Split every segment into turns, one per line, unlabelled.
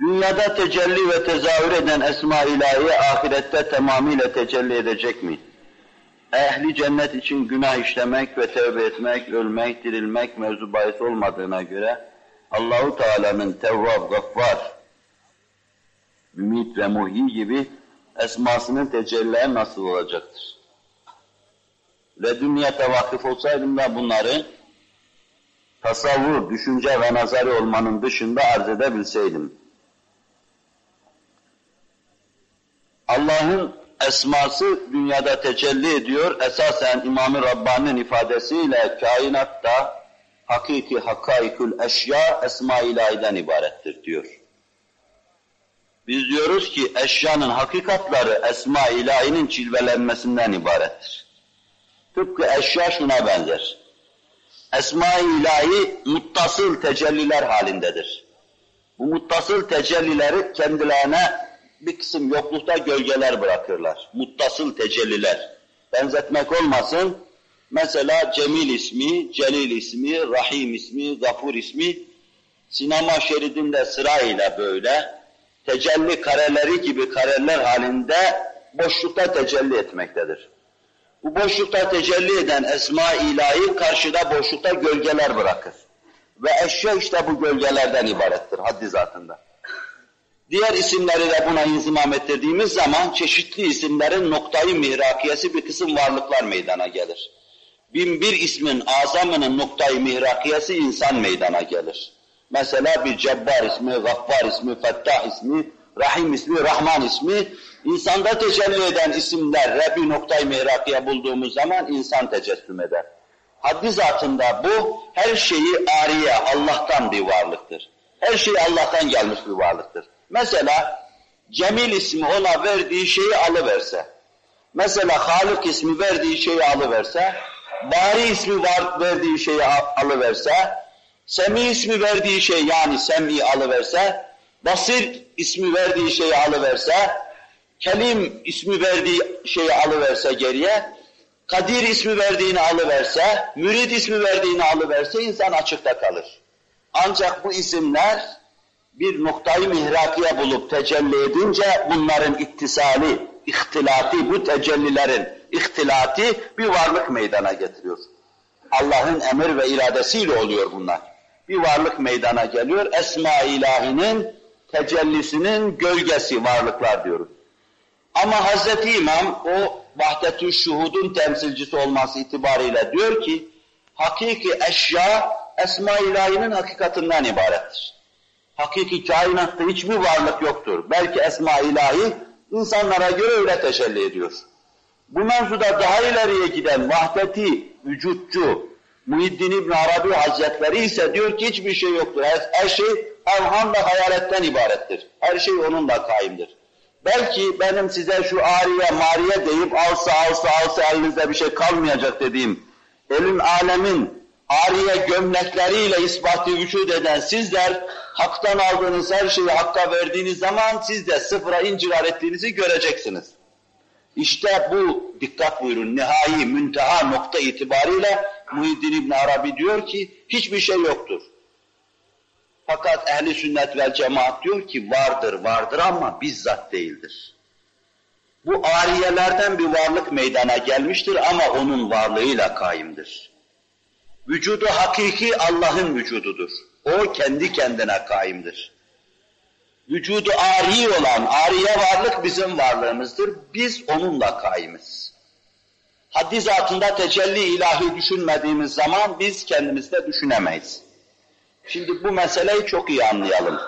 Dünyada tecelli ve tezahür eden esma ilahi ahirette tamamıyla tecelli edecek mi? Ehli cennet için günah işlemek ve tevbe etmek, ölmek, dirilmek mevzu bahis olmadığına göre Allahu Teala'nın Tevvab, Gaffar, Ümit ve Muhyi gibi esmasının tecelliye nasıl olacaktır? Ve dünyata vakıf olsaydım da bunları tasavvur, düşünce ve nazari olmanın dışında arz edebilseydim. Allah'ın esması dünyada tecelli ediyor. Esasen İmam-ı Rabbani'nin ifadesiyle kainatta hakiki hakaikül eşya esma ilahiden ibarettir diyor. Biz diyoruz ki eşyanın hakikatları esma ilahinin cilvelenmesinden ibarettir. Tıpkı eşya şuna benzer. Esma-i ilahi muttasıl tecelliler halindedir. Bu muttasıl tecellileri kendilerine bir kısım yoklukta gölgeler bırakırlar. Muttasıl tecelliler. Benzetmek olmasın, mesela Cemil ismi, Celil ismi, Rahim ismi, Gafur ismi, sinema şeridinde sırayla böyle tecelli kareleri gibi kareler halinde boşlukta tecelli etmektedir. Bu boşlukta tecelli eden esma ilahi karşıda boşlukta gölgeler bırakır. Ve eşya işte bu gölgelerden ibarettir haddi zatında. Diğer isimleri de buna inzimam ettirdiğimiz zaman çeşitli isimlerin noktayı mihrakiyesi bir kısım varlıklar meydana gelir. Bin bir ismin azamının noktayı mihrakiyesi insan meydana gelir. Mesela bir Cebbar ismi, Gaffar ismi, Fettah ismi, Rahim ismi, Rahman ismi, insanda tecelli eden isimler bir noktayı mihrakiye bulduğumuz zaman insan tecessüm eder. Haddi zatında bu her şeyi ariye, Allah'tan bir varlıktır. Her şey Allah'tan gelmiş bir varlıktır. Mesela Cemil ismi ona verdiği şeyi alıverse, mesela Halık ismi verdiği şeyi alıverse, Bari ismi var, verdiği şeyi alıverse, Semi ismi verdiği şey yani Sem'i alıverse, Basir ismi verdiği şeyi alıverse, Kelim ismi verdiği şeyi alıverse geriye, Kadir ismi verdiğini alıverse, Mürid ismi verdiğini alıverse insan açıkta kalır. Ancak bu isimler bir noktayı mihrakiye bulup tecelli edince bunların ittisali, ihtilati, bu tecellilerin ihtilati bir varlık meydana getiriyor. Allah'ın emir ve iradesiyle oluyor bunlar. Bir varlık meydana geliyor. Esma ilahinin tecellisinin gölgesi varlıklar diyoruz. Ama Hazreti İmam o vahdetü şuhudun temsilcisi olması itibariyle diyor ki hakiki eşya esma ilahinin hakikatinden ibarettir. Hakiki kainatta hiçbir varlık yoktur. Belki esma ilahi insanlara göre öyle teşelli ediyor. Bu mevzuda daha ileriye giden vahdeti, vücutçu, Muhiddin İbn Arabi Hazretleri ise diyor ki hiçbir şey yoktur. Her, her şey evham ve hayaletten ibarettir. Her şey onunla kaimdir. Belki benim size şu ariye mariye deyip alsa alsa alsa elinizde bir şey kalmayacak dediğim elin alemin ariye gömlekleriyle ispatı vücut eden sizler haktan aldığınız her şeyi hakka verdiğiniz zaman siz de sıfıra incirar ettiğinizi göreceksiniz. İşte bu dikkat buyurun nihai münteha nokta itibariyle Muhyiddin İbn Arabi diyor ki hiçbir şey yoktur. Fakat ehli sünnet vel cemaat diyor ki vardır vardır ama bizzat değildir. Bu ariyelerden bir varlık meydana gelmiştir ama onun varlığıyla kaimdir. Vücudu hakiki Allah'ın vücududur. O kendi kendine kaimdir. Vücudu ari olan, ariye varlık bizim varlığımızdır. Biz onunla kaimiz. Haddi zatında tecelli ilahi düşünmediğimiz zaman biz kendimizde düşünemeyiz. Şimdi bu meseleyi çok iyi anlayalım.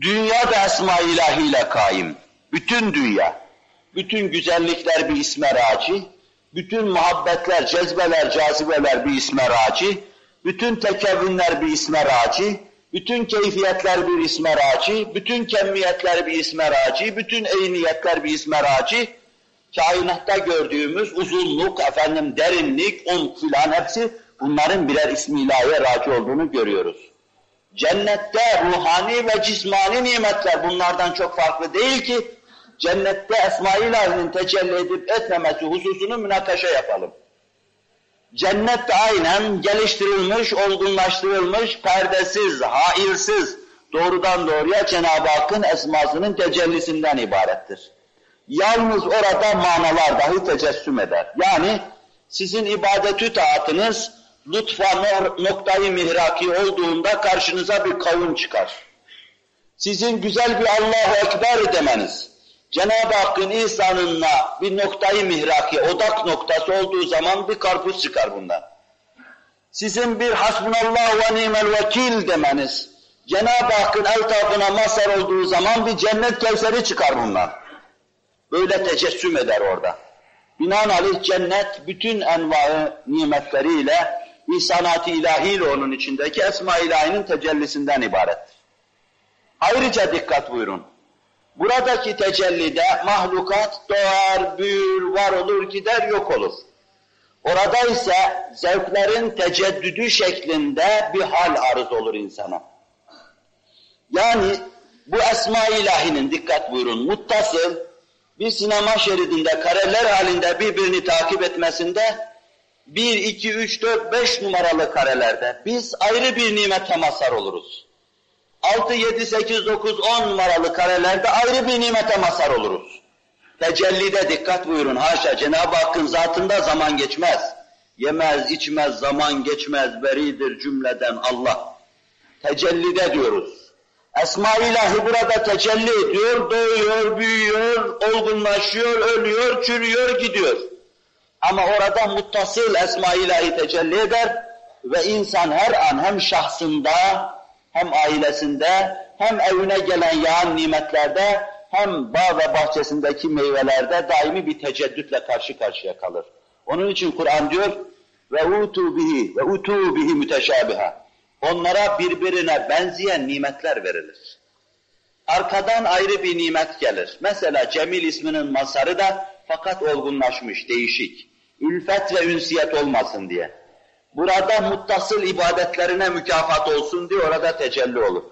Dünya da esma ilahiyle kaim. Bütün dünya. Bütün güzellikler bir isme raci. Bütün muhabbetler, cezbeler, cazibeler bir isme raci. Bütün tekevvinler bir isme raci. Bütün keyfiyetler bir isme raci, bütün kemmiyetler bir isme raci, bütün eyniyetler bir isme raci, kainatta gördüğümüz uzunluk, efendim derinlik, umk filan hepsi bunların birer ismi ilahiye raci olduğunu görüyoruz. Cennette ruhani ve cismani nimetler bunlardan çok farklı değil ki, cennette esma-i ilahinin tecelli edip etmemesi hususunu münakaşa yapalım. Cennet de aynen geliştirilmiş, olgunlaştırılmış, perdesiz, hailsiz, doğrudan doğruya Cenab-ı Hakk'ın esmasının tecellisinden ibarettir. Yalnız orada manalar dahi tecessüm eder. Yani sizin ibadetü taatınız lütfa noktayı mihraki olduğunda karşınıza bir kavun çıkar. Sizin güzel bir Allahu Ekber demeniz, Cenab-ı Hakk'ın insanına bir noktayı mihraki, odak noktası olduğu zaman bir karpuz çıkar bundan. Sizin bir hasbunallah ve nimel vekil demeniz, Cenab-ı Hakk'ın eltafına mazhar olduğu zaman bir cennet kevseri çıkar bundan. Böyle tecessüm eder orada. Binaenaleyh cennet bütün envaı nimetleriyle, ihsanat-ı ilahiyle onun içindeki esma ilahinin tecellisinden ibarettir. Ayrıca dikkat buyurun. Buradaki tecellide mahlukat doğar, büyür, var olur, gider, yok olur. Orada ise zevklerin teceddüdü şeklinde bir hal arız olur insana. Yani bu esma ilahinin dikkat buyurun muttasıl bir sinema şeridinde kareler halinde birbirini takip etmesinde 1, 2, 3, 4, 5 numaralı karelerde biz ayrı bir nimete mazhar oluruz. 6, 7, 8, 9, 10 numaralı karelerde ayrı bir nimete mazhar oluruz. Tecellide dikkat buyurun. Haşa Cenab-ı Hakk'ın zatında zaman geçmez. Yemez, içmez, zaman geçmez, beridir cümleden Allah. Tecellide diyoruz. Esma ilahi burada tecelli ediyor, doğuyor, büyüyor, olgunlaşıyor, ölüyor, çürüyor, gidiyor. Ama orada muttasıl esma ilahi tecelli eder ve insan her an hem şahsında, hem ailesinde, hem evine gelen yağan nimetlerde, hem bağ ve bahçesindeki meyvelerde daimi bir teceddütle karşı karşıya kalır. Onun için Kur'an diyor ve utu bihi ve utu bihi. Onlara birbirine benzeyen nimetler verilir. Arkadan ayrı bir nimet gelir. Mesela Cemil isminin masarı da fakat olgunlaşmış, değişik. Ülfet ve ünsiyet olmasın diye. Burada muttasıl ibadetlerine mükafat olsun diye orada tecelli olur.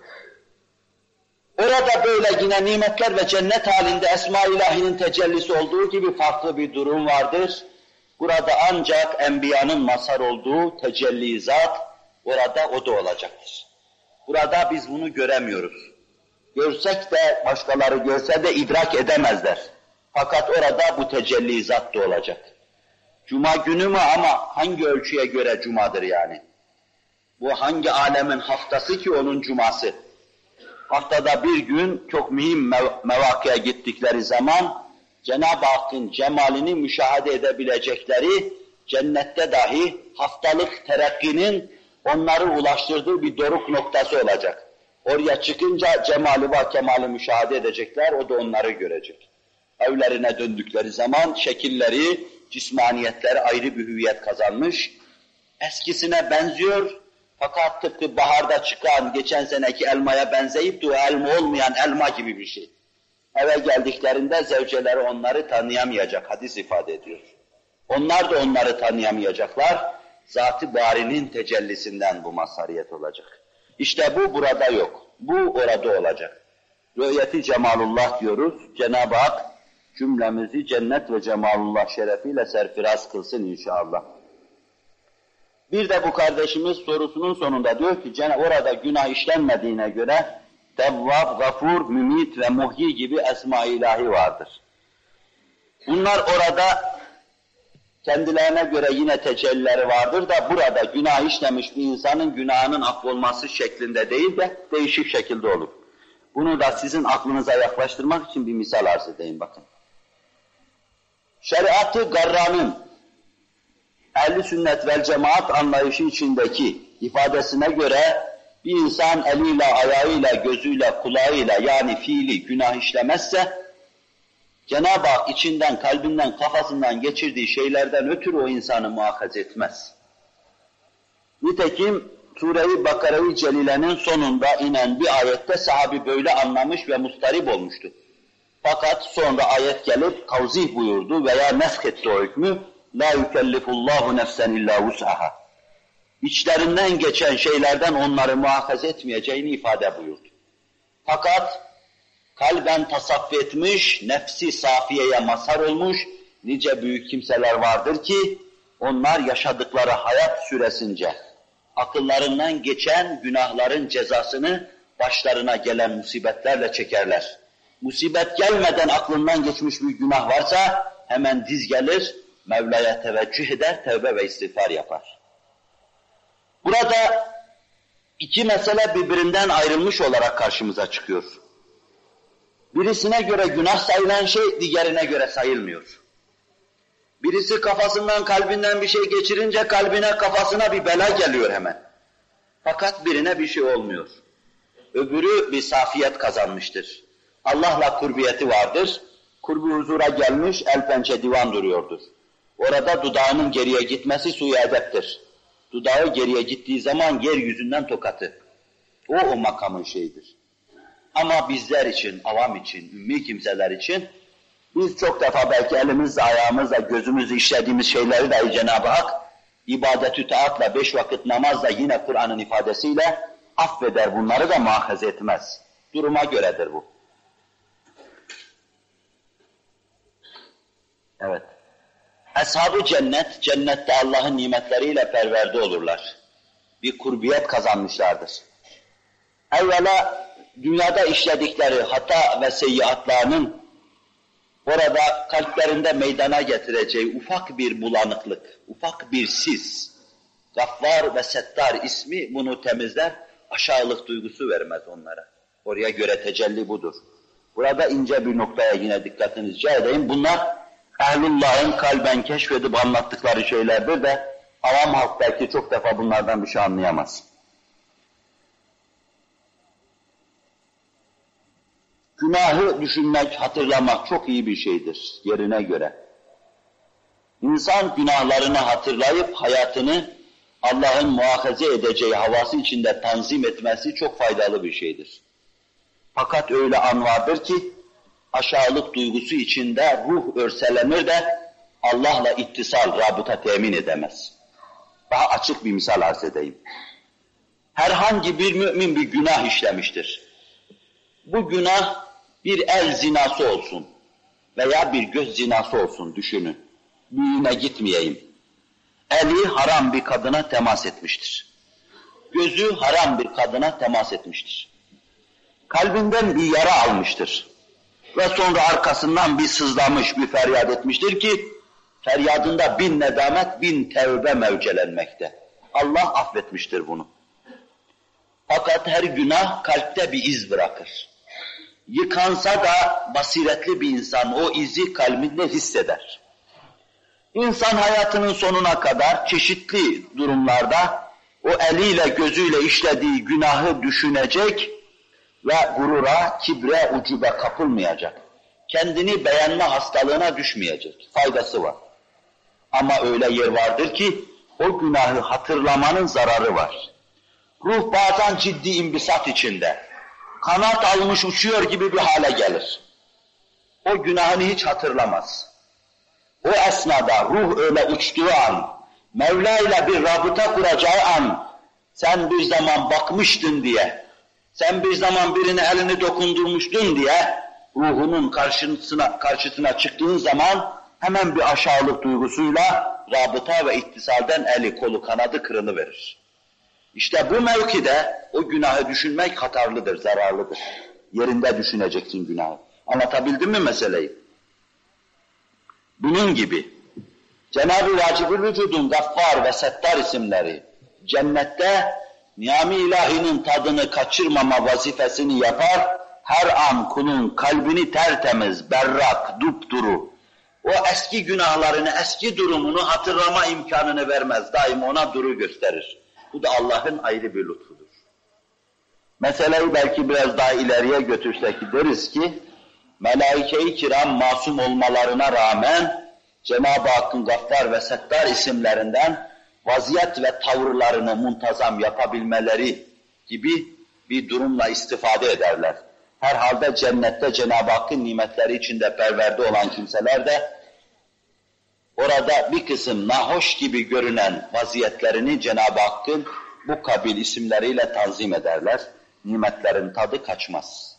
Orada böyle yine nimetler ve cennet halinde Esma ilahinin tecellisi olduğu gibi farklı bir durum vardır. Burada ancak Enbiya'nın mazhar olduğu tecelli zat, orada o da olacaktır. Burada biz bunu göremiyoruz. Görsek de başkaları görse de idrak edemezler. Fakat orada bu tecelli zat da olacak. Cuma günü mü ama hangi ölçüye göre cumadır yani? Bu hangi alemin haftası ki onun cuması? Haftada bir gün çok mühim mev mevakıya gittikleri zaman Cenab-ı Hakk'ın cemalini müşahede edebilecekleri cennette dahi haftalık terakkinin onları ulaştırdığı bir doruk noktası olacak. Oraya çıkınca cemali ve kemali müşahede edecekler, o da onları görecek. Evlerine döndükleri zaman şekilleri, cismaniyetleri ayrı bir hüviyet kazanmış. Eskisine benziyor fakat tıpkı baharda çıkan geçen seneki elmaya benzeyip de elma olmayan elma gibi bir şey. Eve geldiklerinde zevceleri onları tanıyamayacak, hadis ifade ediyor. Onlar da onları tanıyamayacaklar. Zat-ı Bari'nin tecellisinden bu mazhariyet olacak. İşte bu burada yok. Bu orada olacak. Rü'yeti cemalullah diyoruz. Cenab-ı Hak cümlemizi cennet ve cemalullah şerefiyle serfiraz kılsın inşallah. Bir de bu kardeşimiz sorusunun sonunda diyor ki orada günah işlenmediğine göre Tevvab, Gafur, Mümit ve Muhyi gibi esma ilahi vardır. Bunlar orada kendilerine göre yine tecellileri vardır da burada günah işlemiş bir insanın günahının affolması şeklinde değil de değişik şekilde olur. Bunu da sizin aklınıza yaklaştırmak için bir misal arz edeyim bakın. Şeriatı Garra'nın ehli sünnet vel cemaat anlayışı içindeki ifadesine göre bir insan eliyle, ayağıyla, gözüyle, kulağıyla yani fiili günah işlemezse Cenab-ı Hak içinden, kalbinden, kafasından geçirdiği şeylerden ötürü o insanı muhakaz etmez. Nitekim Sure-i Bakara-i Celile'nin sonunda inen bir ayette sahabi böyle anlamış ve mustarip olmuştu. Fakat sonra ayet gelip kavzih buyurdu veya nefh etti o hükmü. La yükellifullahu nefsen illa vus'aha. İçlerinden geçen şeylerden onları muhafaza etmeyeceğini ifade buyurdu. Fakat kalben tasaffi etmiş, nefsi safiyeye mazhar olmuş nice büyük kimseler vardır ki onlar yaşadıkları hayat süresince akıllarından geçen günahların cezasını başlarına gelen musibetlerle çekerler. Musibet gelmeden aklından geçmiş bir günah varsa hemen diz gelir, Mevla'ya teveccüh eder, tevbe ve istiğfar yapar. Burada iki mesele birbirinden ayrılmış olarak karşımıza çıkıyor. Birisine göre günah sayılan şey diğerine göre sayılmıyor. Birisi kafasından kalbinden bir şey geçirince kalbine kafasına bir bela geliyor hemen. Fakat birine bir şey olmuyor. Öbürü bir safiyet kazanmıştır. Allah'la kurbiyeti vardır. Kurbi huzura gelmiş el pençe divan duruyordur. Orada dudağının geriye gitmesi suyu edeptir. Dudağı geriye gittiği zaman yeryüzünden tokatı. O o makamın şeyidir. Ama bizler için, avam için, ümmi kimseler için biz çok defa belki elimizle, ayağımızla, gözümüzle işlediğimiz şeyleri dahi Cenab-ı Hak ibadet-ü taatla, beş vakit namazla yine Kur'an'ın ifadesiyle affeder bunları da muahaze etmez. Duruma göredir bu. Evet. Eshab-ı cennet, cennette Allah'ın nimetleriyle perverde olurlar. Bir kurbiyet kazanmışlardır. Evvela dünyada işledikleri hata ve seyyiatlarının orada kalplerinde meydana getireceği ufak bir bulanıklık, ufak bir sis, Gaffar ve Settar ismi bunu temizler, aşağılık duygusu vermez onlara. Oraya göre tecelli budur. Burada ince bir noktaya yine dikkatinizi edeyim. Bunlar ehlullahın kalben keşfedip anlattıkları şeylerdir de avam halk belki çok defa bunlardan bir şey anlayamaz. Günahı düşünmek, hatırlamak çok iyi bir şeydir yerine göre. İnsan günahlarını hatırlayıp hayatını Allah'ın muhafaza edeceği havası içinde tanzim etmesi çok faydalı bir şeydir. Fakat öyle an vardır ki aşağılık duygusu içinde ruh örselenir de Allah'la ittisal, rabıta temin edemez. Daha açık bir misal arz edeyim. Herhangi bir mümin bir günah işlemiştir. Bu günah bir el zinası olsun veya bir göz zinası olsun düşünün. Büyüğüne gitmeyeyim. Eli haram bir kadına temas etmiştir. Gözü haram bir kadına temas etmiştir. Kalbinden bir yara almıştır. Ve sonra arkasından bir sızlamış, bir feryat etmiştir ki, feryadında bin nedamet, bin tevbe mevcelenmekte. Allah affetmiştir bunu. Fakat her günah kalpte bir iz bırakır. Yıkansa da basiretli bir insan o izi kalbinde hisseder. İnsan hayatının sonuna kadar çeşitli durumlarda o eliyle gözüyle işlediği günahı düşünecek ve gurura, kibre, ucube kapılmayacak. Kendini beğenme hastalığına düşmeyecek. Faydası var. Ama öyle yer vardır ki o günahı hatırlamanın zararı var. Ruh bazen ciddi imbisat içinde, kanat almış uçuyor gibi bir hale gelir. O günahını hiç hatırlamaz. O esnada ruh öyle uçtuğu an, Mevla ile bir rabıta kuracağı an, sen bir zaman bakmıştın diye, sen bir zaman birine elini dokundurmuştun diye, ruhunun karşısına, karşısına çıktığın zaman hemen bir aşağılık duygusuyla rabıta ve ittisalden eli kolu kanadı kırılıverir. İşte bu mevkide o günahı düşünmek hatarlıdır, zararlıdır. Yerinde düşüneceksin günahı. Anlatabildim mi meseleyi? Bunun gibi Cenab-ı Vacibül Vücud'un Gaffar ve Settar isimleri cennette niyami ilahinin tadını kaçırmama vazifesini yapar, her an kulun kalbini tertemiz, berrak, dupduru, o eski günahlarını, eski durumunu hatırlama imkanını vermez. Daim ona duru gösterir. Bu da Allah'ın ayrı bir lütfudur. Meseleyi belki biraz daha ileriye götürsek deriz ki, melaike-i kiram masum olmalarına rağmen Cenab-ı Hakk'ın Gaffar ve Settar isimlerinden vaziyet ve tavırlarını muntazam yapabilmeleri gibi bir durumla istifade ederler. Herhalde cennette Cenab-ı Hakk'ın nimetleri içinde perverde olan kimseler de orada bir kısım nahoş gibi görünen vaziyetlerini Cenab-ı Hakk'ın bu kabil isimleriyle tanzim ederler. Nimetlerin tadı kaçmaz.